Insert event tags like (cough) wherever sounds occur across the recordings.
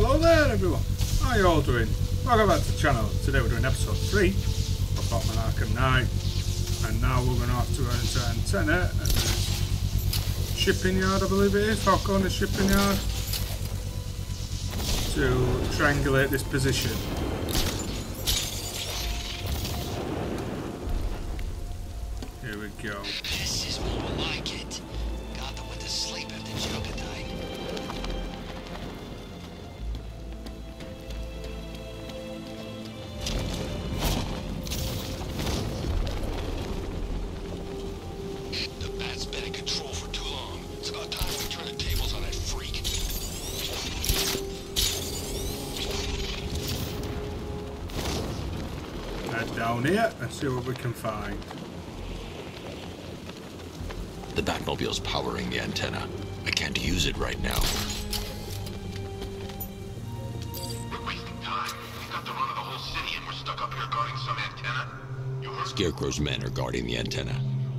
Hello there everyone, how are you all doing? Welcome back to the channel. Today we're doing episode 3 of Batman Arkham Knight and now we're going to have to enter antenna at the shipping yard I believe it is, Falcone shipping yard to triangulate this position. Here we go. See what we can find. The Batmobile's powering the antenna. I can't use it right now. We're wasting time. We've got the run of the whole city and we're stuck up here guarding some antenna. You heard? Scarecrow's men are guarding the antenna.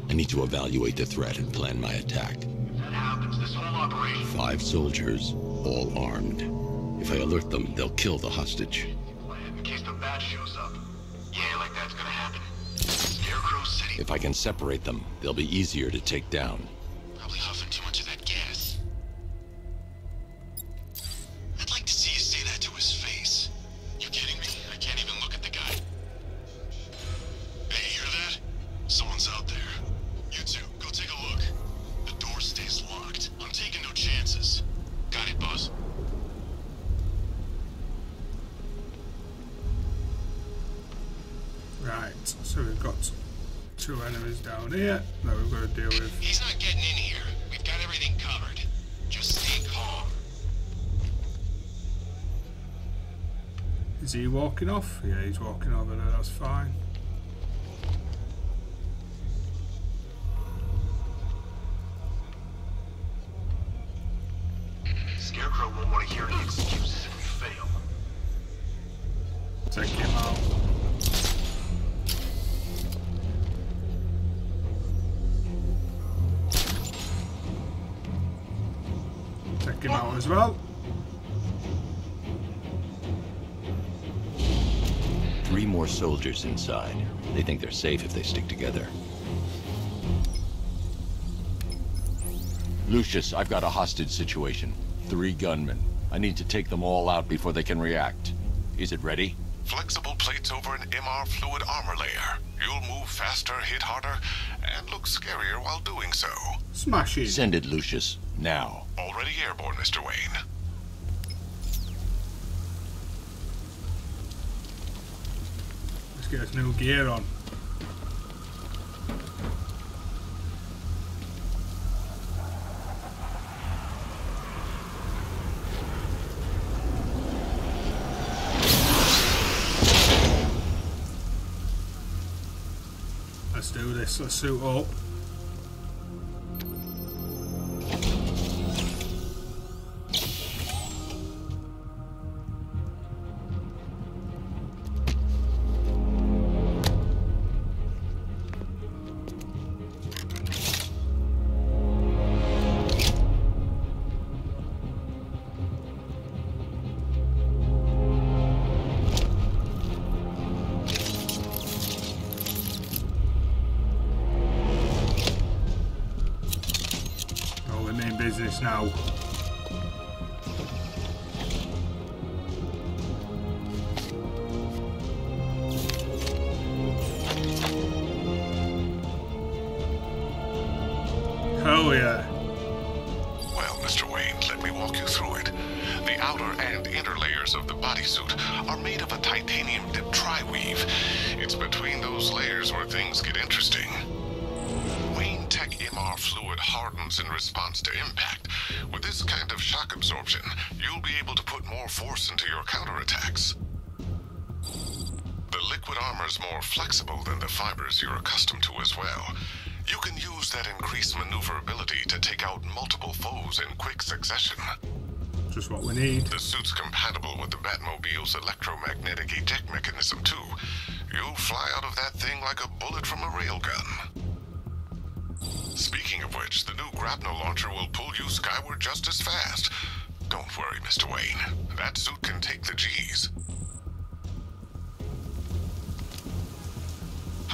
I need to evaluate the threat and plan my attack. If that happens, this whole operation... Five soldiers, all armed. If I alert them, they'll kill the hostage. in case the bat shows up. Yeah, like that's gonna happen. If I can separate them, they'll be easier to take down. Walking off? Yeah, he's walking over there, that's fine. Scarecrow won't want to hear any excuses if we fail. Take him out. Take him out as well. Three more soldiers inside. They think they're safe if they stick together. Lucius, I've got a hostage situation. Three gunmen. I need to take them all out before they can react. Is it ready? Flexible plates over an MR fluid armor layer. You'll move faster, hit harder, and look scarier while doing so. Smash him. Send it, Lucius. Now. Already airborne, Mr. Wayne. Get his new gear on. Let's do this. Let's suit up. Now. More flexible than the fibers you're accustomed to as well. You can use that increased maneuverability to take out multiple foes in quick succession. Just what we need. The suit's compatible with the Batmobile's electromagnetic eject mechanism, too. You'll fly out of that thing like a bullet from a railgun. Speaking of which, the new grapnel launcher will pull you skyward just as fast. Don't worry, Mr. Wayne. That suit can take the G's.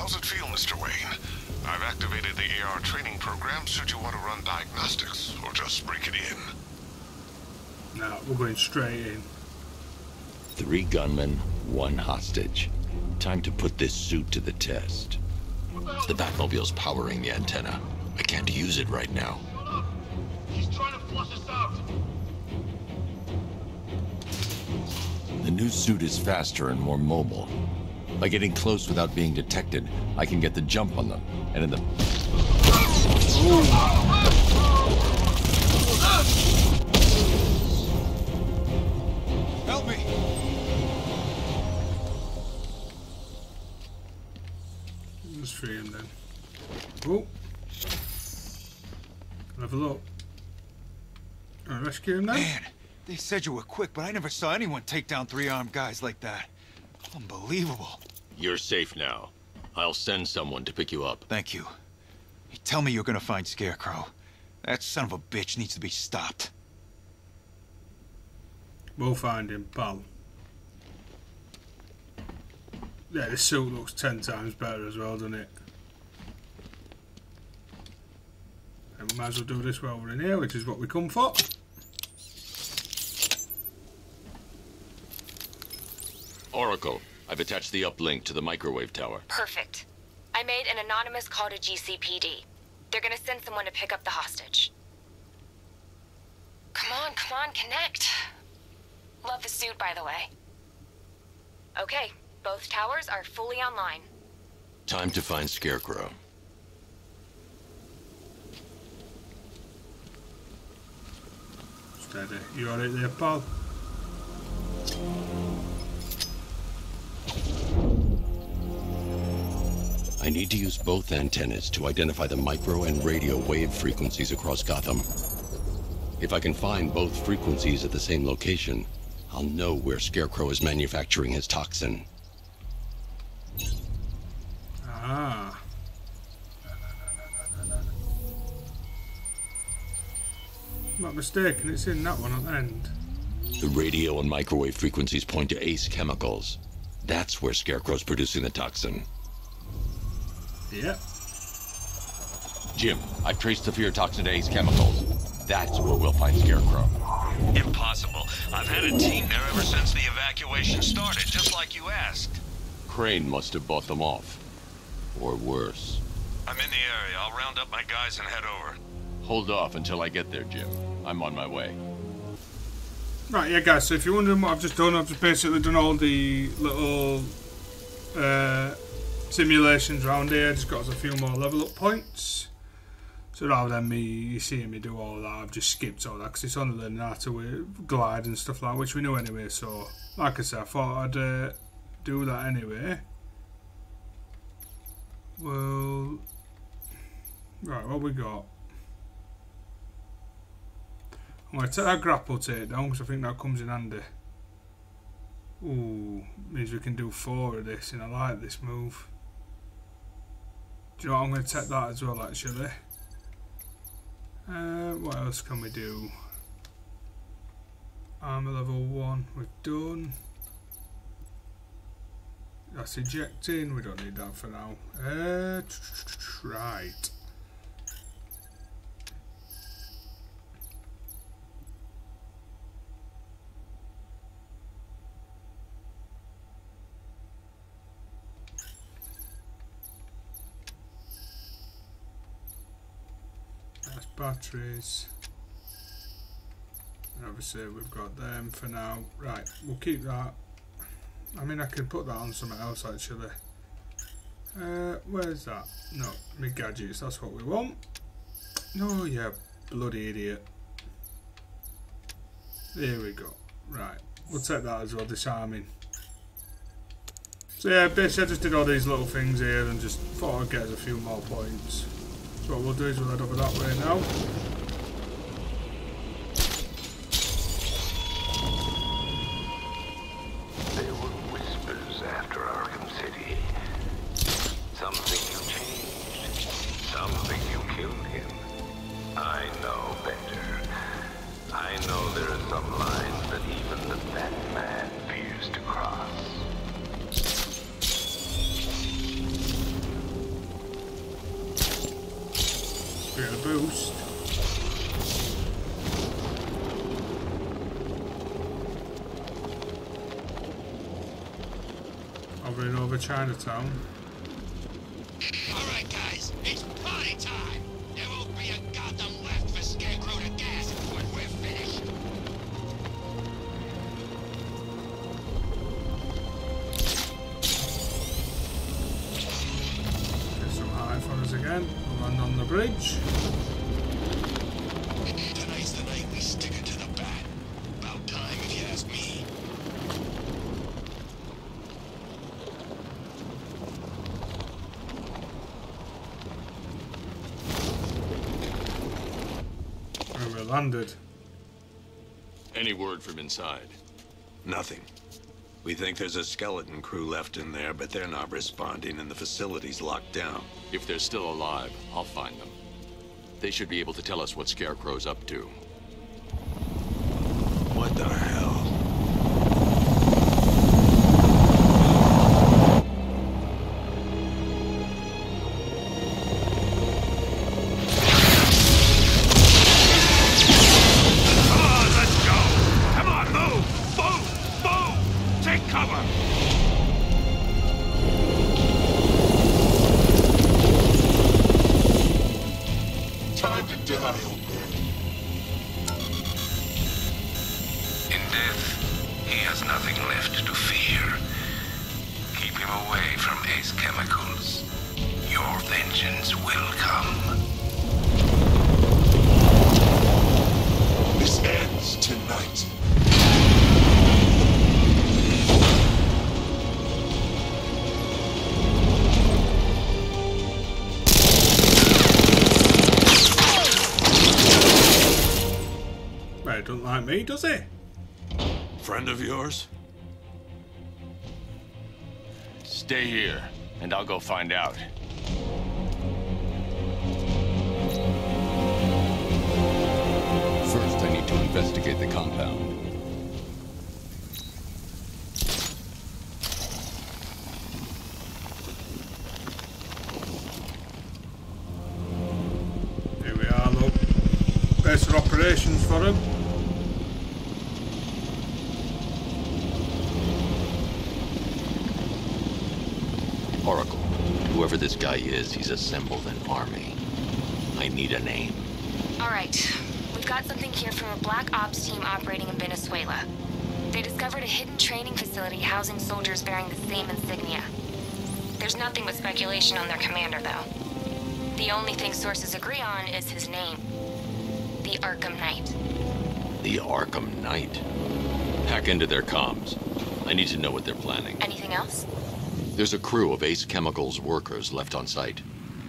How's it feel, Mr. Wayne? I've activated the AR training program should you want to run diagnostics, or just break it in. Now we're going straight in. Three gunmen, one hostage. Time to put this suit to the test. The Batmobile's powering the antenna. I can't use it right now. He's trying to flush us out. The new suit is faster and more mobile. By getting close without being detected, I can get the jump on them. And in the Help me! Let's free him then. Oh. Have a look. I'll rescue him then. Man, they said you were quick, but I never saw anyone take down three armed guys like that. Unbelievable. You're safe now. I'll send someone to pick you up. Thank you. You tell me you're gonna find Scarecrow. That son of a bitch needs to be stopped. We'll find him, pal. Yeah, this suit looks ten times better as well, doesn't it? And we might as well do this while we're in here, which is what we come for. Oracle, I've attached the uplink to the microwave tower. Perfect. I made an anonymous call to GCPD. They're gonna send someone to pick up the hostage. Come on, come on, connect. Love the suit, by the way. Okay, both towers are fully online. Time to find Scarecrow. Steady. You alright there, pal? I need to use both antennas to identify the micro and radio wave frequencies across Gotham. If I can find both frequencies at the same location, I'll know where Scarecrow is manufacturing his toxin. Ah. Not mistaken, it's in that one at the end. The radio and microwave frequencies point to Ace Chemicals. That's where Scarecrow's producing the toxin. Yep. Jim, I've traced the fear toxin to Ace Chemicals. That's where we'll find Scarecrow. Impossible. I've had a team there ever since the evacuation started, just like you asked. Crane must have bought them off. Or worse. I'm in the area. I'll round up my guys and head over. Hold off until I get there, Jim. I'm on my way. Right, yeah, guys. So if you're wondering what I've just done, I've just basically done all the little uh, simulations around here. Just got us a few more level up points. So rather than me seeing me do all that, I've just skipped all that because it's only learning how to glide and stuff like that, which we know anyway. So, like I said, I thought I'd uh, do that anyway. Well, right, what we got? I'm going to take that grapple takedown because I think that comes in handy. Ooh, means we can do four of this, and I like this move. Do you know? I'm going to take that as well, actually. Uh, what else can we do? Armor level 1, we've done. That's ejecting, we don't need that for now. Uh, right. That's batteries. And obviously we've got them for now. Right, we'll keep that. I mean I could put that on something else actually. Uh, where's that? No, my gadgets, that's what we want. No, yeah, bloody idiot. There we go. Right, we'll take that as well, disarming. So yeah, basically I just did all these little things here and just thought I'd get us a few more points. So what we'll do is we'll head over that way now. There were whispers after Arkham City. You changed. You killed him. I know better. I know there are some boost. Hovering over Chinatown. From inside? Nothing. We think there's a skeleton crew left in there, but they're not responding and the facility's locked down. If they're still alive, I'll find them. They should be able to tell us what Scarecrow's up to. What the hell? Does it? Friend of yours? Stay here, and I'll go find out. First, I need to investigate the compound. Here we are, look. Base operations for him. Oracle, whoever this guy is, he's assembled an army. I need a name. All right. We've got something here from a Black Ops team operating in Venezuela. They discovered a hidden training facility housing soldiers bearing the same insignia. There's nothing but speculation on their commander, though. The only thing sources agree on is his name. The Arkham Knight. The Arkham Knight. Hack into their comms. I need to know what they're planning. Anything else? There's a crew of Ace Chemicals workers left on site.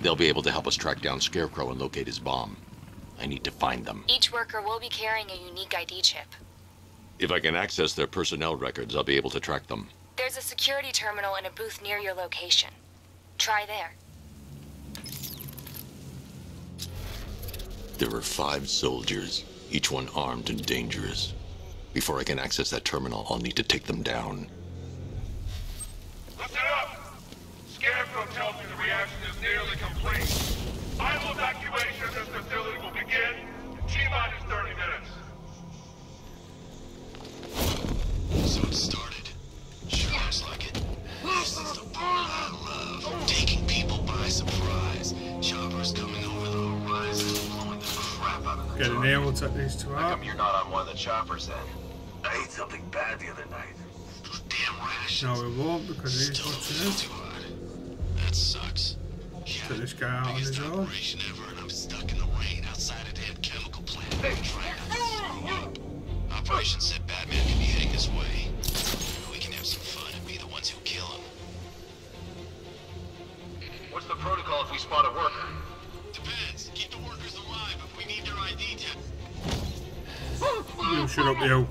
They'll be able to help us track down Scarecrow and locate his bomb. I need to find them. Each worker will be carrying a unique ID chip. If I can access their personnel records, I'll be able to track them. There's a security terminal in a booth near your location. Try there. There are five soldiers, each one armed and dangerous. Before I can access that terminal, I'll need to take them down. Listen up! Scarecrow tells me the reaction is nearly complete. Final evacuation of this facility will begin in T-minus 30 minutes. So it started. Sure looks like it. This is the part I love. Taking people by surprise. Choppers coming over the horizon, blowing the crap out of the Get in here, we'll take these two out. you're not on one of the choppers then? I ate something bad the other night. Those. No, we won't because he's Still don't watching feel us. hard. That sucks. Yeah, Take this guy out on biggest his own. ever, and I'm stuck in the rain outside a damn chemical plant. Trying to screw up. Operation said Batman could be heading this way. We can have some fun and be the ones who kill him. What's the protocol if we spot a worker? Depends. Keep the workers alive, but we need their ID to... You shut up, you.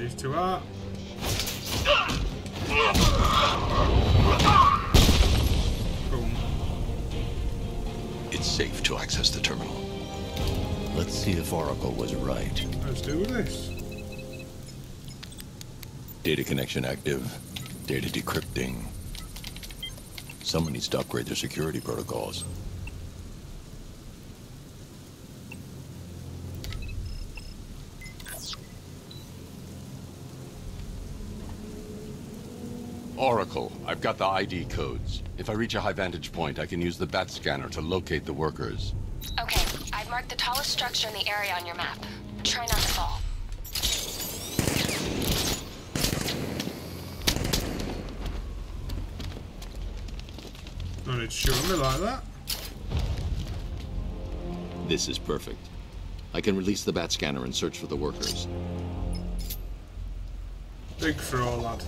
These two out. Boom. It's safe to access the terminal. Let's see if Oracle was right. Let's do this. Data connection active. Data decrypting. Someone needs to upgrade their security protocols. Oracle, I've got the ID codes. If I reach a high vantage point, I can use the bat scanner to locate the workers. Okay, I've marked the tallest structure in the area on your map. Try not to fall. And it's showing me like that. This is perfect. I can release the bat scanner and search for the workers. Big throw, lad.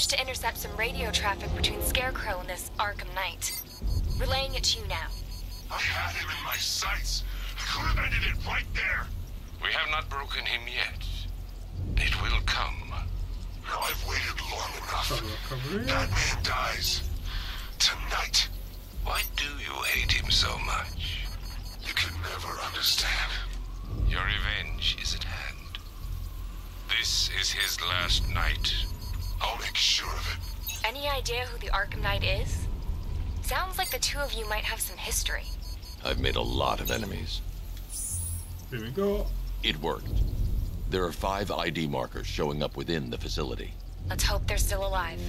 I've managed to intercept some radio traffic between Scarecrow and this Arkham Knight. Relaying it to you now. I had him in my sights. I could have ended it right there. We have not broken him yet. It will come. Now I've waited long Got enough. a recovery. That man dies. Tonight. Why do you hate him so much? You can never understand. Your revenge is at hand. This is his last night. I'll make sure of it. Any idea who the Arkham Knight is? Sounds like the two of you might have some history. I've made a lot of enemies. Here we go. It worked. There are five ID markers showing up within the facility. Let's hope they're still alive.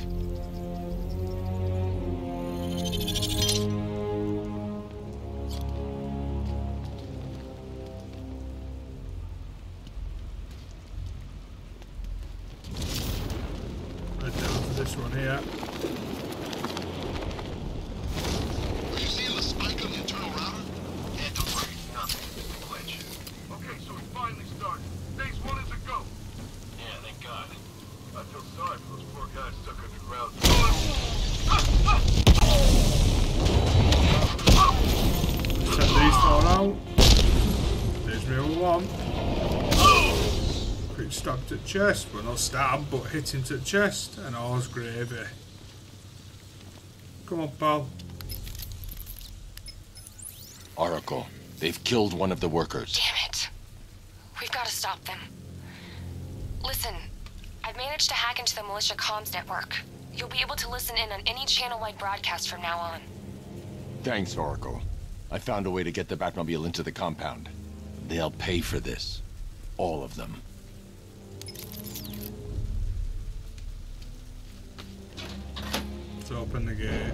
To the chest. Well, not stab, but hit him to the chest. And all's gravy. Come on, pal. Oracle, they've killed one of the workers. Damn it. We've got to stop them. Listen, I've managed to hack into the militia comms network. You'll be able to listen in on any channel-wide broadcast from now on. Thanks, Oracle. I found a way to get the Batmobile into the compound. They'll pay for this. All of them. Let's open the gate.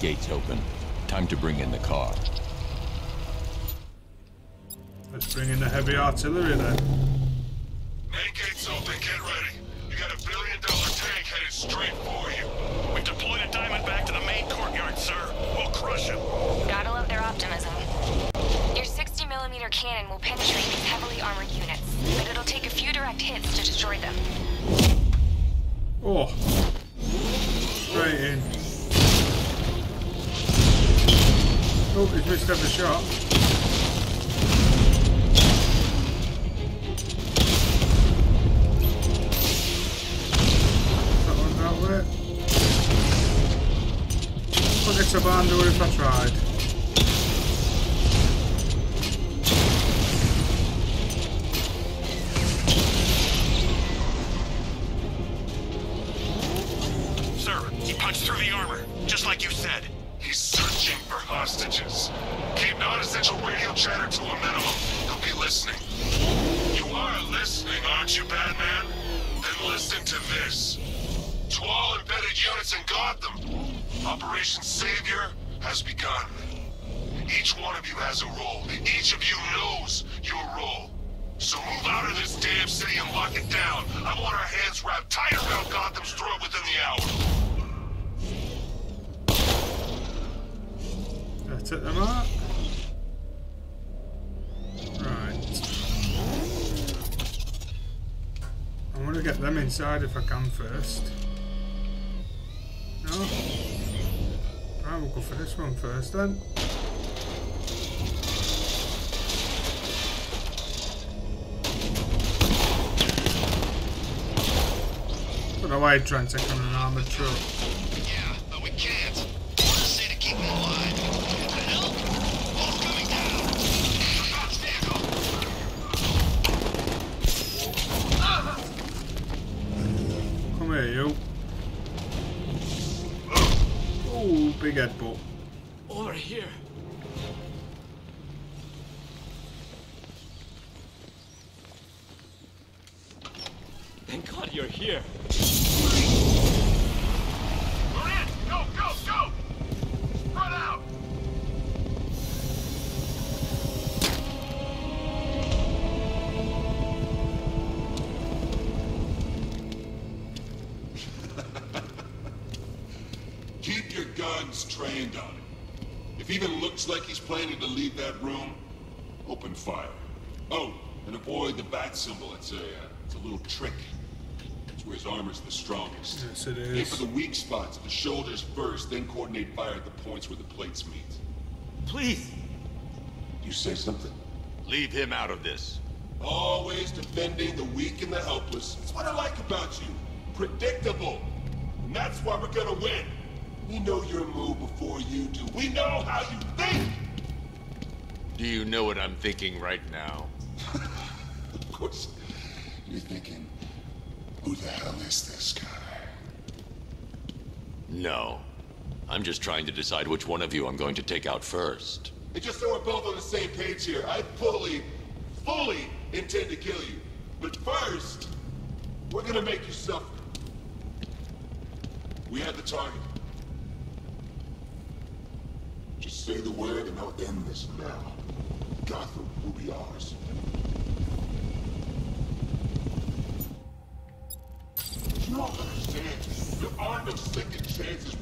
Gates open. Time to bring in the car. Let's bring in the heavy artillery then. Main gate's open. Get ready. You got a billion dollar tank headed straight for you. We've deployed a diamond back to the main courtyard, sir. We'll crush him. Gotta love their optimism. Your 60 millimeter cannon will penetrate these heavily armored units, but it'll take a few direct hits to destroy them. Oh. Straight in. Oh, he's missed every shot. That one's that way. Look, it's a barn if I tried. Inside if I can first. No? Right, we'll go for this one first then. Don't know why take on an armoured truck. Oh, big trick. It's where his armor's the strongest. Yes, it is. Aim for the weak spots, the shoulders first, then coordinate fire at the points where the plates meet. Please. You say something? Leave him out of this. Always defending the weak and the helpless. That's what I like about you. Predictable. And that's why we're gonna win. We know your move before you do. We know how you think! Do you know what I'm thinking right now? (laughs) Of course, you're thinking, who the hell is this guy? No. I'm just trying to decide which one of you I'm going to take out first. And just so we're both on the same page here, I fully, fully intend to kill you. But first, we're gonna make you suffer. We have the target. Just say the word and I'll end this now. Gotham will be ours. Understand. There are no second chances.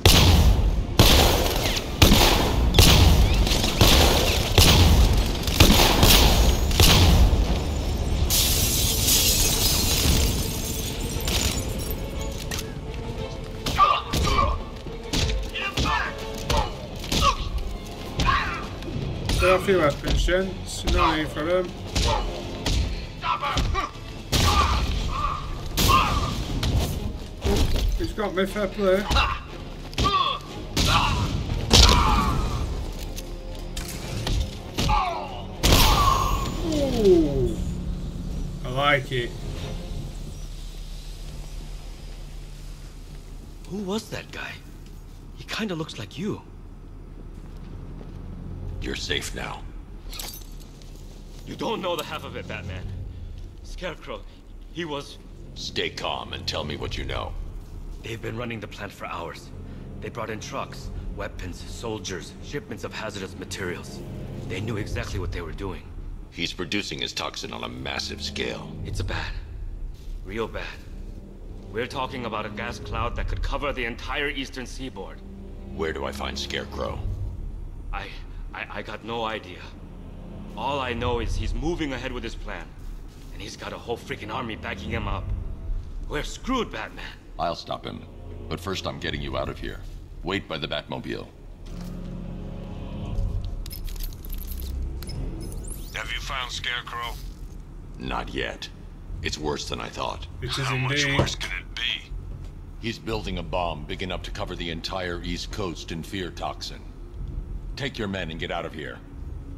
There are a few weapons, gents. No need for them. Got me, fair play. Ooh. I like it. Who was that guy? He kinda looks like you. You're safe now. You don't know the half of it, Batman. Scarecrow, he was... Stay calm and tell me what you know. They've been running the plant for hours. They brought in trucks, weapons, soldiers, shipments of hazardous materials. They knew exactly what they were doing. He's producing his toxin on a massive scale. It's a bad. Real bad. We're talking about a gas cloud that could cover the entire eastern seaboard. Where do I find Scarecrow? I, I... I got no idea. All I know is he's moving ahead with his plan. And he's got a whole freaking army backing him up. We're screwed, Batman. I'll stop him. But first I'm getting you out of here. Wait by the Batmobile. Have you found Scarecrow? Not yet. It's worse than I thought. It is How much indeed. worse can it be? He's building a bomb big enough to cover the entire East Coast in fear toxin. Take your men and get out of here.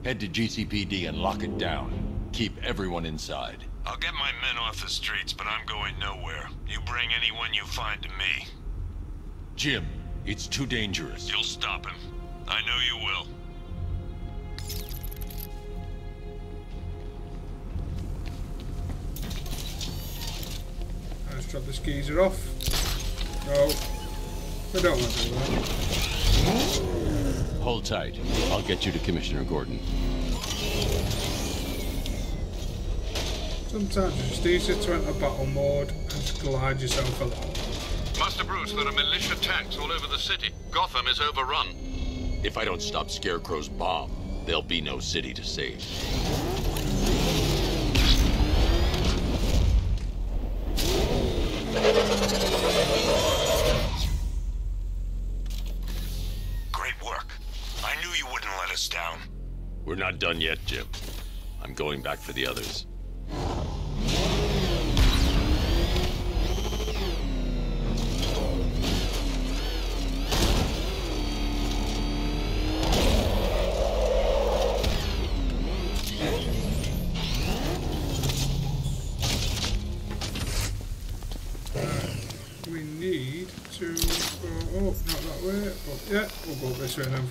Head to GCPD and lock it down. Keep everyone inside. I'll get my men off the streets, but I'm going nowhere. You bring anyone you find to me. Jim, it's too dangerous. You'll stop him. I know you will. Let's drop this geezer off. No. We don't want to do that. Hold tight. I'll get you to Commissioner Gordon. Sometimes it's just easier to enter battle mode and just glide yourself along. Master Bruce, there are militia tanks all over the city. Gotham is overrun. If I don't stop Scarecrow's bomb, there'll be no city to save. Great work. I knew you wouldn't let us down. We're not done yet, Jim. I'm going back for the others.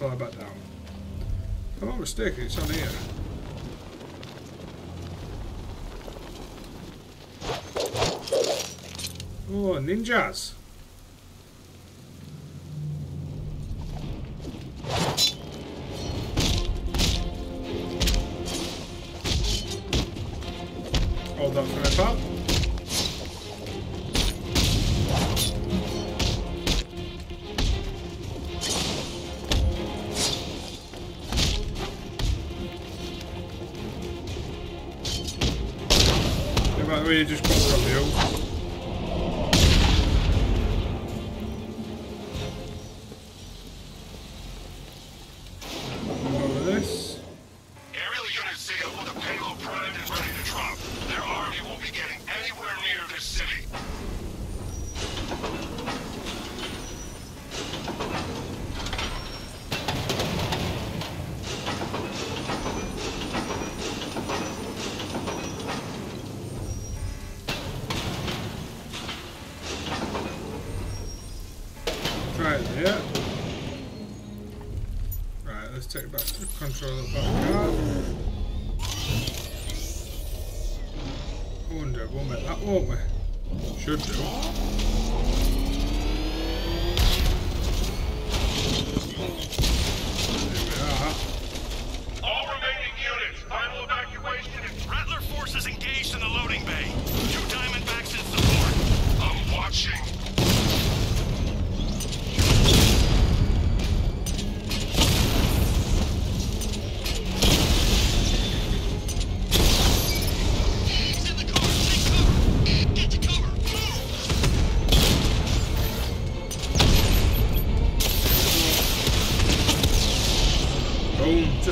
Fly back down. If I'm not mistaken, it's on here. Oh, ninjas! By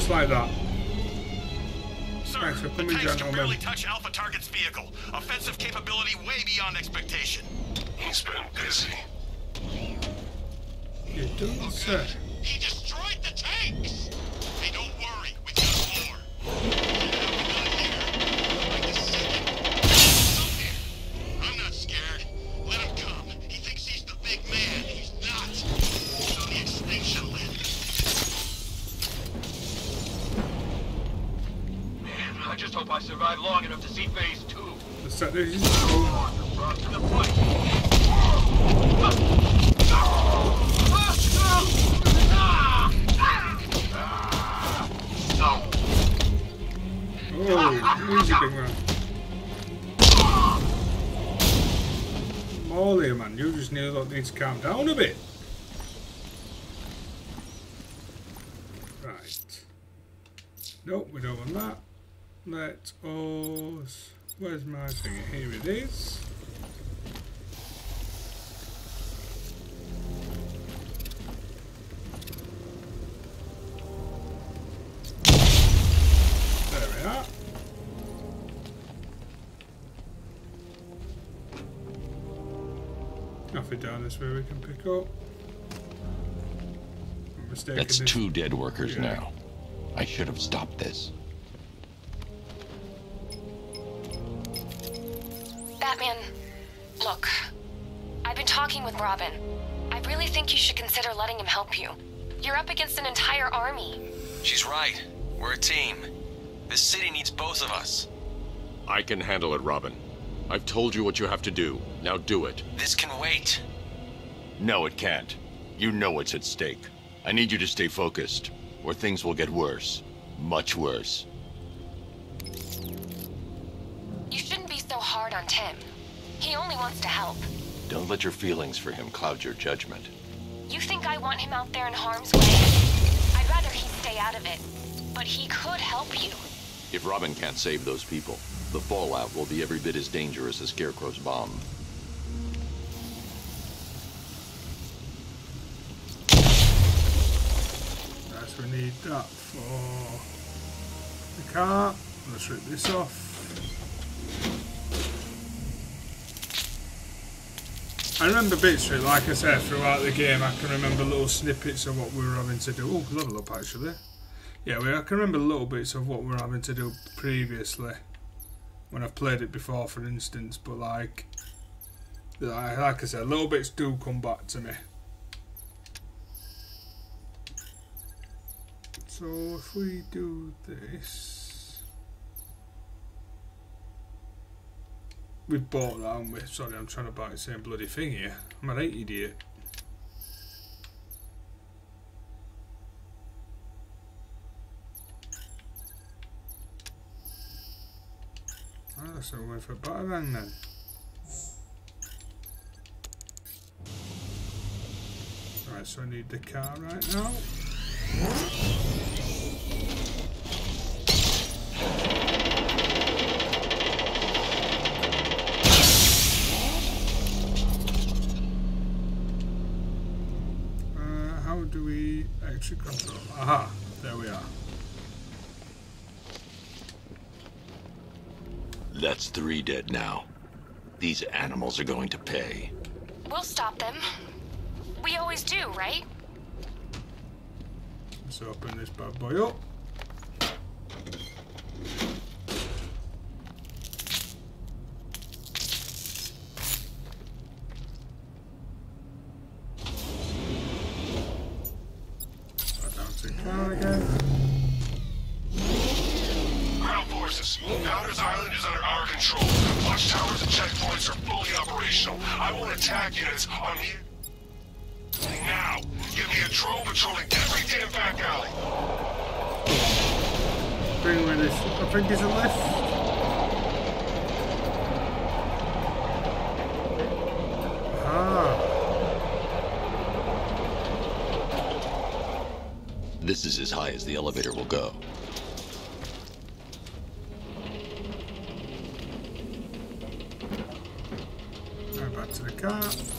like that. Sir, Thanks for the coming, tanks can gentlemen. barely touch Alpha Target's vehicle. Offensive capability way beyond expectation. He's been busy. You don't say. He destroyed the tanks! Oh, easy man. Molly, man, you just need, need to calm down a bit. Right. Nope, we don't want that. Let us... Where's my thing? Here it is. There we are. Nothing down this way we can pick up. That's two dead workers Yeah. now. I should have stopped this. Think you should consider letting him help you. You're up against an entire army. She's right. We're a team. This city needs both of us. I can handle it, Robin. I've told you what you have to do. Now do it. This can wait. No, it can't. You know what's at stake. I need you to stay focused, or things will get worse. Much worse. You shouldn't be so hard on Tim. He only wants to help. Don't let your feelings for him cloud your judgment. You think I want him out there in harm's way? I'd rather he stay out of it. But he could help you. If Robin can't save those people, the fallout will be every bit as dangerous as Scarecrow's bomb. Yes, we need that for the car. Let's rip this off. I remember bits of it, like I said, throughout the game. I can remember little snippets of what we were having to do. Oh, level up, actually. Yeah, well, I can remember little bits of what we were having to do previously. When I've played it before, for instance. But, like, like I said, little bits do come back to me. So, if we do this... we bought that, haven't we? Sorry, I'm trying to buy the same bloody thing here. I'm an idiot. Oh, that's a way for Batarang then. Right, so I need the car right now. That's three dead now. These animals are going to pay. We'll stop them. We always do, right? Let's open this bad boy up. Right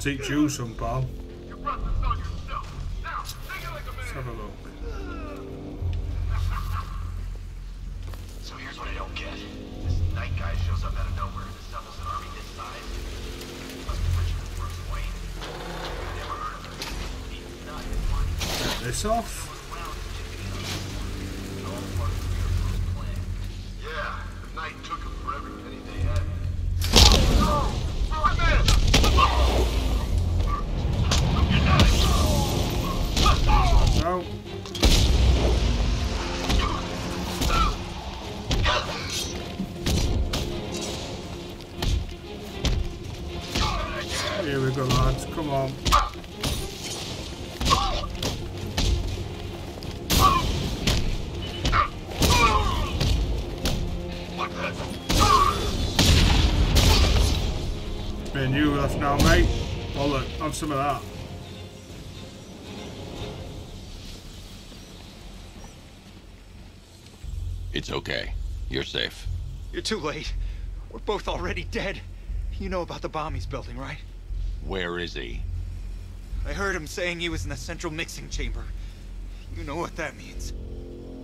teach you some, pal. Here we go, lads. Come on. Me and you left now, mate. Well, look, have some of that. It's okay. You're safe. You're too late. We're both already dead. You know about the bomb he's building, right? Where is he? I heard him saying he was in the central mixing chamber. You know what that means.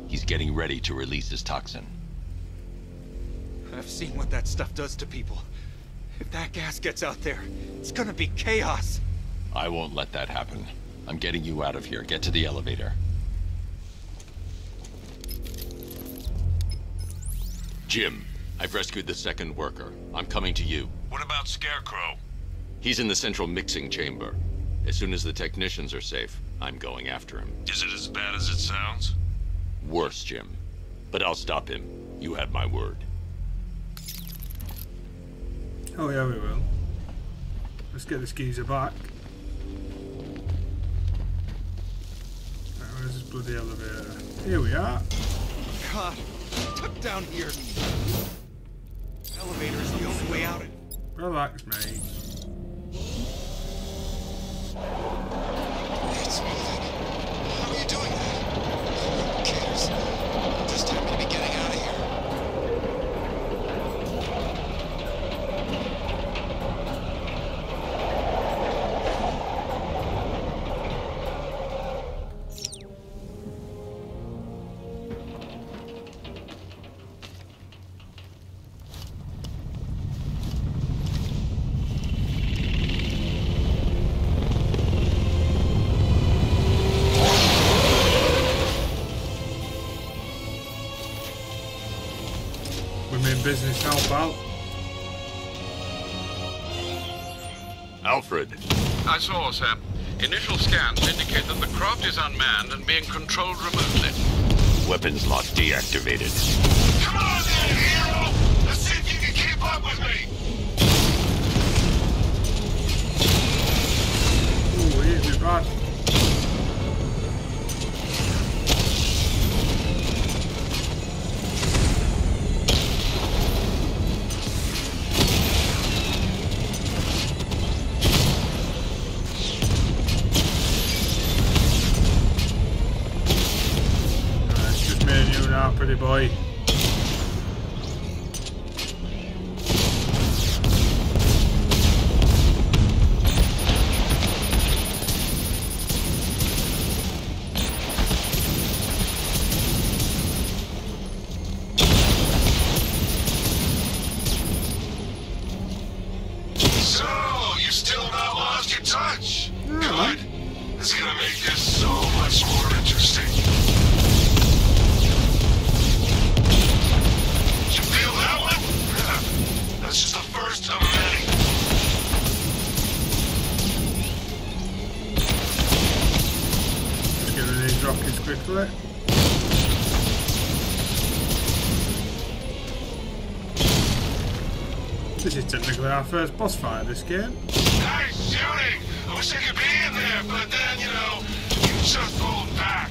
He's getting ready to release his toxin. I've seen what that stuff does to people. If that gas gets out there, it's gonna be chaos. I won't let that happen. I'm getting you out of here. Get to the elevator. Jim, I've rescued the second worker. I'm coming to you. What about Scarecrow? He's in the central mixing chamber. As soon as the technicians are safe, I'm going after him. Is it as bad as it sounds? Worse, Jim. But I'll stop him. You have my word. Oh yeah, we will. Let's get this geezer back. Right, where's this bloody elevator? Here we are. God, tuck down here. Elevator is the only way out. Relax, mate. Initial scans indicate that the craft is unmanned and being controlled remotely. Weapons lock deactivated. Come on then, hero! Let's see if you can keep up with me! Ooh, he hit these rockets quickly. This is technically our first boss fight of this game. Nice shooting! I wish I could be in there, but then, you know, you just pulled back.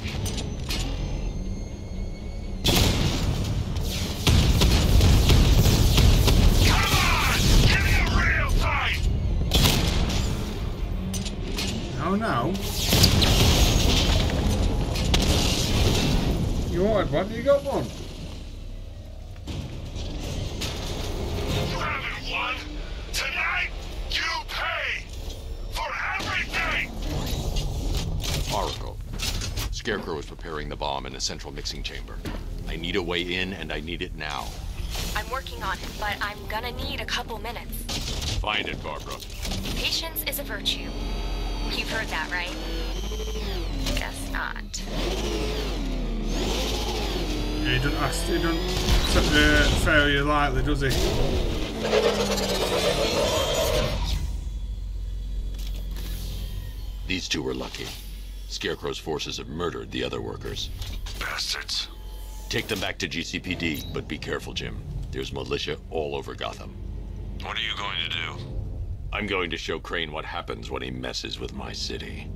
Come on! Give me a real fight! Oh no. You wanted one, you got one. You haven't won! Tonight, you pay! For everything! Oracle. Scarecrow is preparing the bomb in the central mixing chamber. I need a way in, and I need it now. I'm working on it, but I'm gonna need a couple minutes. Find it, Barbara. Patience is a virtue. You've heard that, right? Guess not. Yeah, he doesn't ask, he doesn't take the uh, failure lightly, does he? These two were lucky. Scarecrow's forces have murdered the other workers. Bastards. Take them back to GCPD, but be careful, Jim. There's militia all over Gotham. What are you going to do? I'm going to show Crane what happens when he messes with my city.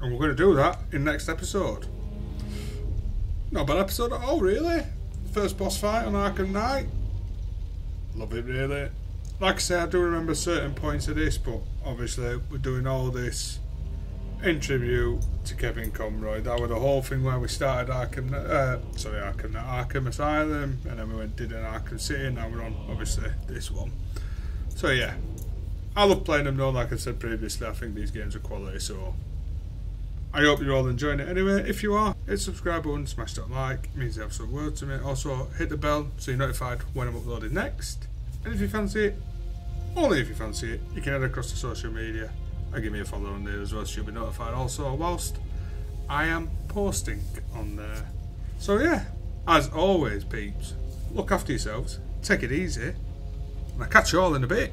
And we're going to do that in next episode. Not a bad episode at all, really. First boss fight on Arkham Knight. Love it, really. Like I say, I do remember certain points of this, but obviously we're doing all this in tribute to Kevin Conroy. That was the whole thing where we started Arkham, uh, sorry, Arkham, Arkham Asylum, and then we went did an Arkham City, and now we're on obviously this one. So yeah, I love playing them though. Like I said previously, I think these games are quality. So I hope you're all enjoying it. Anyway, if you are, hit subscribe button, smash that like. It means the absolute world to me. Also, hit the bell so you're notified when I'm uploading next. And if you fancy it, only if you fancy it, you can head across to social media and give me a follow on there as well so you'll be notified also whilst I am posting on there. So yeah, as always peeps, look after yourselves, take it easy, and I'll catch you all in a bit.